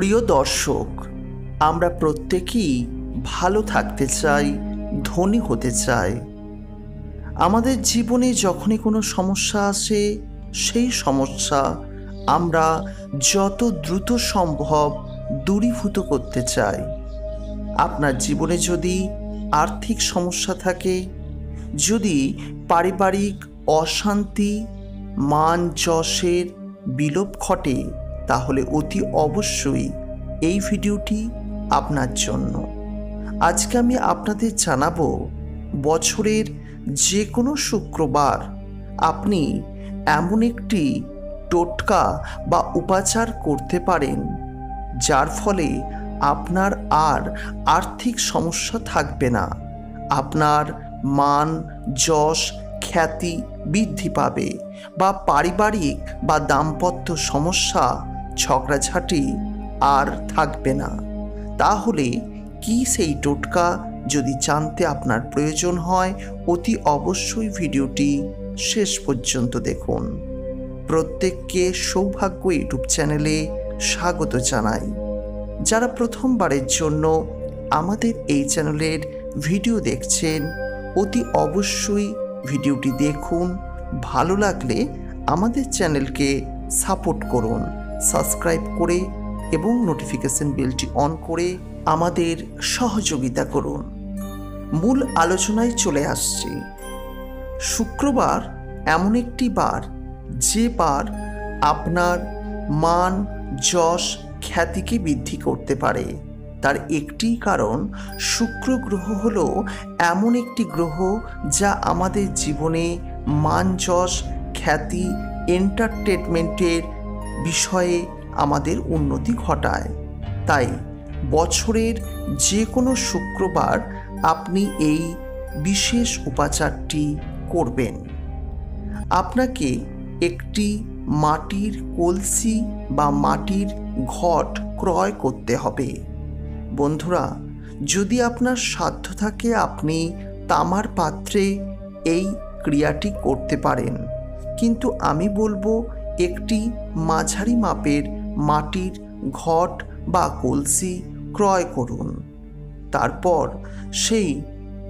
প্রিয় দর্শক, আমরা প্রত্যেকেই ভালো থাকতে চাই, ধনী হতে চাই। আমাদের জীবনে যখনই কোনো সমস্যা আসে, সেই সমস্যা আমরা যত দ্রুত সম্ভব দূরীভূত করতে চাই। আপনার জীবনে যদি আর্থিক সমস্যা থাকে, যদি পারিবারিক অশান্তি, মান যশের বিলোপ ঘটে তাহলে অতি অবশ্যই এই ভিডিওটি আপনার জন্য। আজকে আমি আপনাদের জানাব বছরের যে কোনো শুক্রবার আপনি এমন একটি টোটকা বা উপাচার করতে পারেন, যার ফলে আপনার আর আর্থিক সমস্যা থাকবে না। আপনার মান, যশ, খ্যাতি বৃদ্ধি পাবে বা পারিবারিক বা দাম্পত্য সমস্যা ঝগড়াঝাটি আর থাকবে না। তাহলে কি সেই টোটকা যদি জানতে আপনার প্রয়োজন হয়, অতি অবশ্যই ভিডিওটি শেষ পর্যন্ত দেখুন। প্রত্যেককে সৌভাগ্য ইউটিউব চ্যানেলে স্বাগত জানাই। যারা প্রথমবারের জন্য আমাদের এই চ্যানেলের ভিডিও দেখছেন, অতি অবশ্যই ভিডিওটি দেখুন। ভালো লাগলে আমাদের চ্যানেলকে সাপোর্ট করুন। সাবস্ক্রাইব করে এবং নোটিফিকেশন বেলটি অন করে আমাদের সহযোগিতা করুন। মূল আলোচনায় চলে আসছি। শুক্রবার এমন একটি বার, যে বার আপনার মান, যশ, খ্যাতিকে বৃদ্ধি করতে পারে। তার একটি কারণ, শুক্র গ্রহ হল এমন একটি গ্রহ যা আমাদের জীবনে মান, যশ, খ্যাতি এন্টারটেনমেন্টের বিষয়ে আমাদের উন্নতি ঘটায়। তাই বছরের যে কোনো শুক্রবার আপনি এই বিশেষ উপাচারটি করবেন। আপনাকে একটি মাটির কলসি বা মাটির ঘট ক্রয় করতে হবে। বন্ধুরা, যদি আপনার সাধ্য থাকে আপনি তামার পাত্রে এই ক্রিয়াটি করতে পারেন। কিন্তু আমি বলব একটি মাঝারি মাপের মাটির ঘট বা কলসি ক্রয় করুন। তারপর সেই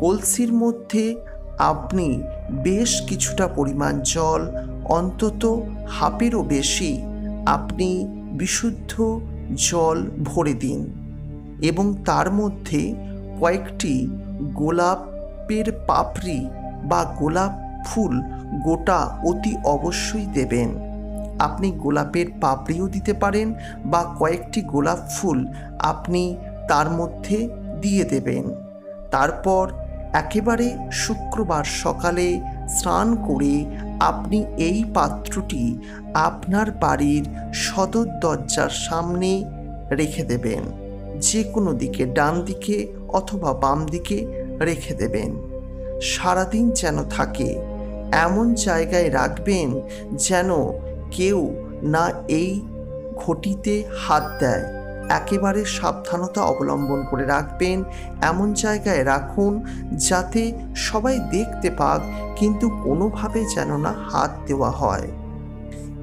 কলসির মধ্যে আপনি বেশ কিছুটা পরিমাণ জল, অন্তত হাফেরও বেশি, আপনি বিশুদ্ধ জল ভরে দিন এবং তার মধ্যে কয়েকটি গোলাপের পাপড়ি বা গোলাপ ফুল গোটা অতি অবশ্যই দেবেন। আপনি গোলাপের পাপড়িও দিতে পারেন বা কয়েকটি গোলাপ ফুল আপনি তার মধ্যে দিয়ে দেবেন। তারপর একেবারে শুক্রবার সকালে স্নান করে আপনি এই পাত্রটি আপনার বাড়ির সদর দরজার সামনে রেখে দেবেন। যে কোনো দিকে ডান দিকে অথবা বাম দিকে রেখে দেবেন। সারাদিন যেন থাকে, এমন জায়গায় রাখবেন যেন কেউ না এই ঘটিতে হাত দেয়। একেবারে সাবধানতা অবলম্বন করে রাখবেন, এমন জায়গায় রাখুন যাতে সবাই দেখতে পাক কিন্তু কোনোভাবে যেন না হাত দেওয়া হয়।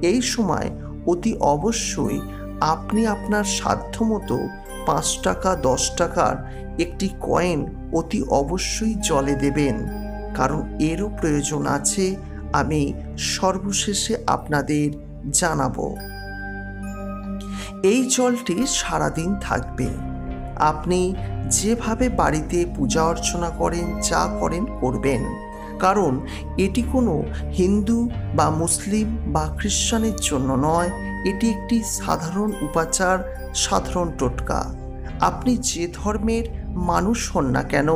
এই সময় অতি অবশ্যই আপনি আপনার সাধ্যমতো পাঁচ টাকা, দশ টাকার একটি কয়েন অতি অবশ্যই জলে দেবেন। কারণ এরও প্রয়োজন আছে আমি সর্বশেষে আপনাদের জানাব। এই জলটি সারাদিন থাকবে। আপনি যেভাবে বাড়িতে পূজা অর্চনা করেন, যা করেন, করবেন। কারণ এটি কোনো হিন্দু বা মুসলিম বা খ্রিস্টানের জন্য নয়, এটি একটি সাধারণ উপাচার, সাধারণ টোটকা। আপনি যে ধর্মের মানুষ হন না কেন,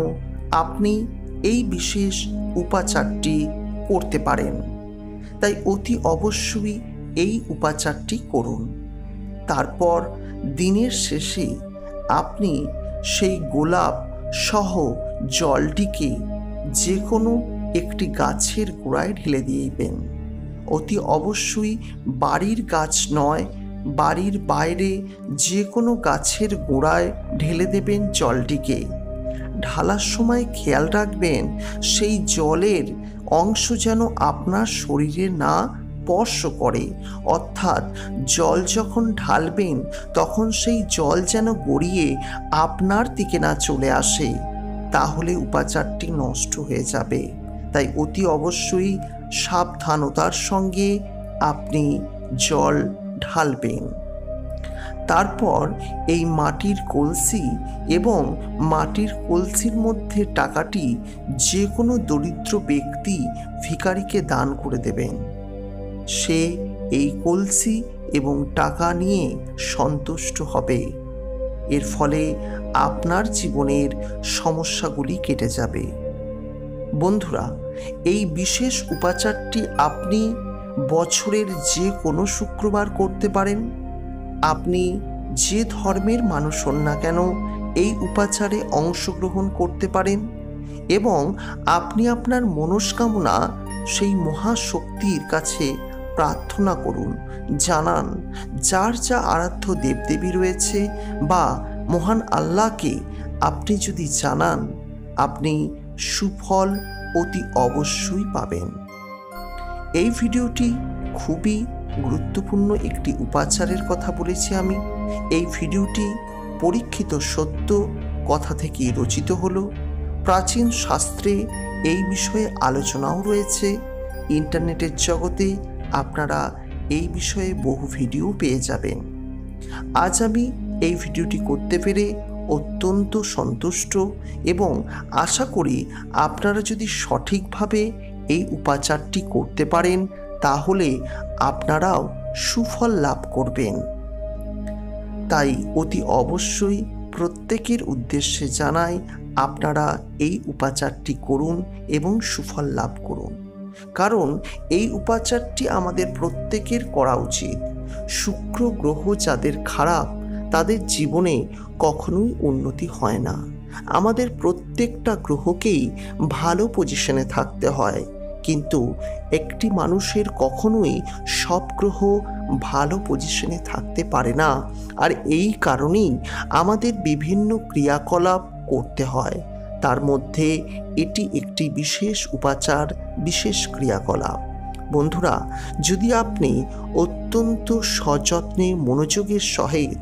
আপনি এই বিশেষ উপাচারটি করতে পারেন। তাই অতি অবশ্যই এই উপাচারটি করুন। তারপর দিনের শেষে আপনি সেই গোলাপ সহ জলটিকে যে কোনো একটি গাছের গোড়ায় ঢেলে দিয়েবেন অতি অবশ্যই বাড়ির গাছ নয়, বাড়ির বাইরে যে কোনো গাছের গোড়ায় ঢেলে দেবেন জলটিকে। ঢালার সময় খেয়াল রাখবেন, সেই জলের অংশ যেন আপনার শরীরে না স্পর্শ করে। অর্থাৎ জল যখন ঢালবেন, তখন সেই জল যেন গড়িয়ে আপনার দিকে না চলে আসে, তাহলে উপাচারটি নষ্ট হয়ে যাবে। তাই অতি অবশ্যই সাবধানতার সঙ্গে আপনি জল ঢালবেন। তারপর এই মাটির কলসি এবং মাটির কলসির মধ্যে টাকাটি যে কোনো দরিদ্র ব্যক্তি ভিকারিকে দান করে দেবেন। সে এই কলসি এবং টাকা নিয়ে সন্তুষ্ট হবে। এর ফলে আপনার জীবনের সমস্যাগুলি কেটে যাবে। বন্ধুরা, এই বিশেষ উপাচারটি আপনি বছরের যে কোনো শুক্রবার করতে পারেন। আপনি যে ধর্মের মানুষ হন না কেন এই উপাচারে অংশগ্রহণ করতে পারেন? এবং আপনি আপনার মনস্কামনা সেই মহাশক্তির কাছে প্রার্থনা করুন, জানান যার যা আরাধ্য দেবদেবী রয়েছে বা মহান আল্লাহকে আপনি যদি জানান, আপনি সুফল অতি অবশ্যই পাবেন। এই ভিডিওটি খুবই গুরুত্বপূর্ণ একটি উপাচারের কথা বলেছি আমি। এই ভিডিওটি পরীক্ষিত সত্য কথা থেকেই রচিত হলো। প্রাচীন শাস্ত্রে এই বিষয়ে আলোচনাও রয়েছে। ইন্টারনেটের জগতে আপনারা এই বিষয়ে বহু ভিডিও পেয়ে যাবেন। আজ আমি এই ভিডিওটি করতে পেরে অত্যন্ত সন্তুষ্ট এবং আশা করি আপনারা যদি সঠিকভাবে এই উপাচারটি করতে পারেন তাহলে আপনারাও সুফল লাভ করবেন। তাই অতি অবশ্যই প্রত্যেকের উদ্দেশ্যে জানাই আপনারা এই উপাচারটি করুন এবং সুফল লাভ করুন। কারণ এই উপাচারটি আমাদের প্রত্যেকের করা উচিত। শুক্র গ্রহ যাদের খারাপ, তাদের জীবনে কখনোই উন্নতি হয় না। আমাদের প্রত্যেকটা গ্রহকেই ভালো পজিশনে থাকতে হয়। কিন্তু একটি মানুষের কখনোই সব গ্রহ ভালো পজিশনে থাকতে পারে না। আর এই কারণেই আমাদের বিভিন্ন ক্রিয়াকলাপ করতে হয়। তার মধ্যে এটি একটি বিশেষ উপাচার, বিশেষ ক্রিয়াকলাপ। বন্ধুরা, যদি আপনি অত্যন্ত সযত্নে মনোযোগের সহিত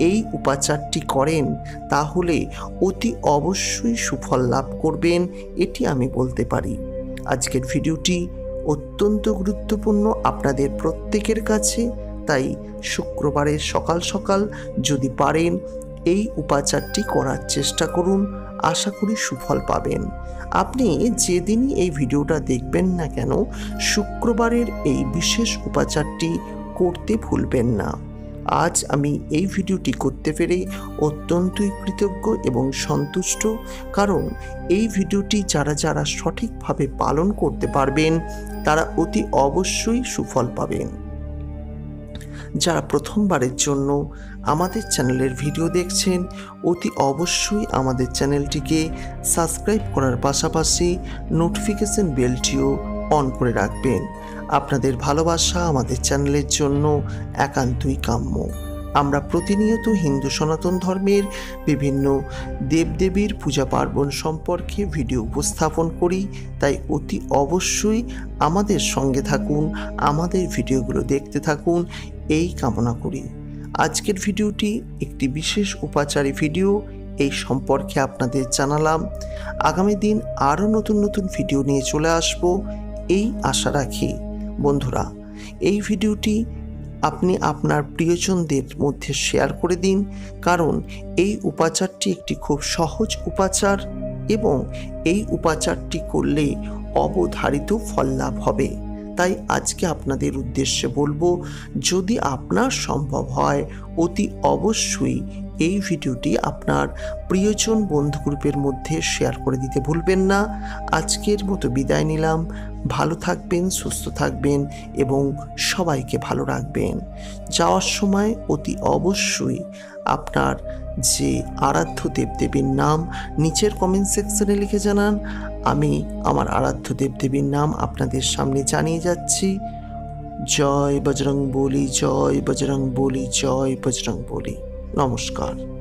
এই উপাচারটি করেন, তাহলে অতি অবশ্যই সুফল লাভ করবেন, এটি আমি বলতে পারি। আজকের ভিডিওটি অত্যন্ত গুরুত্বপূর্ণ আপনাদের প্রত্যেকের কাছে। তাই শুক্রবারের সকাল সকাল যদি পারেন এই উপাচারটি করার চেষ্টা করুন। আশা করি সুফল পাবেন। আপনি যেদিনই এই ভিডিওটা দেখবেন না কেন, শুক্রবারের এই বিশেষ উপাচারটি করতে ভুলবেন না। আজ আমি এই ভিডিওটি করতে পেরে অত্যন্তই কৃতজ্ঞ এবং সন্তুষ্ট, কারণ এই ভিডিওটি যারা যারা সঠিকভাবে পালন করতে পারবেন, তারা অতি অবশ্যই সুফল পাবেন। যারা প্রথমবারের জন্য আমাদের চ্যানেলের ভিডিও দেখছেন, অতি অবশ্যই আমাদের চ্যানেলটিকে সাবস্ক্রাইব করার পাশাপাশি নোটিফিকেশন বেলটিও অন করে রাখবেন। আপনাদের ভালোবাসা আমাদের চ্যানেলের জন্য একান্তই কাম্য। আমরা প্রতিনিয়ত হিন্দু সনাতন ধর্মের বিভিন্ন দেবদেবীর পূজা পার্বণ সম্পর্কে ভিডিও উপস্থাপন করি, তাই অতি অবশ্যই আমাদের সঙ্গে থাকুন, আমাদের ভিডিওগুলো দেখতে থাকুন, এই কামনা করি। আজকের ভিডিওটি একটি বিশেষ উপাচারী ভিডিও, এই সম্পর্কে আপনাদের জানালাম। আগামী দিন আরও নতুন নতুন ভিডিও নিয়ে চলে আসব, এই আশা রাখি। বন্ধুরা, এই ভিডিওটি আপনি আপনার প্রিয়জনদের মধ্যে শেয়ার করে দিন, কারণ এই উপাচারটি একটি খুব সহজ উপাচার এবং এই উপাচারটি করলে অবধারিত ফল লাভ হবে। তাই আজকে আপনাদের উদ্দেশ্যে বলব, যদি আপনার সম্ভব হয়, অতি অবশ্যই এই ভিডিওটি আপনার প্রিয়জন বন্ধু গ্রুপের মধ্যে শেয়ার করে দিতে ভুলবেন না। আজকের মতো বিদায় নিলাম। ভালো থাকবেন, সুস্থ থাকবেন এবং সবাইকে ভালো রাখবেন। যাওয়ার সময় অতি অবশ্যই আপনার যে আরাধ্য দেবদেবীর নাম নিচের কমেন্ট সেকশনে লিখে জানান। আমি আমার আরাধ্য দেবদেবীর নাম আপনাদের সামনে জানিয়ে যাচ্ছি। জয় বজরং বলি, জয় বজরং বলি, জয় বজরং বলি। নমস্কার।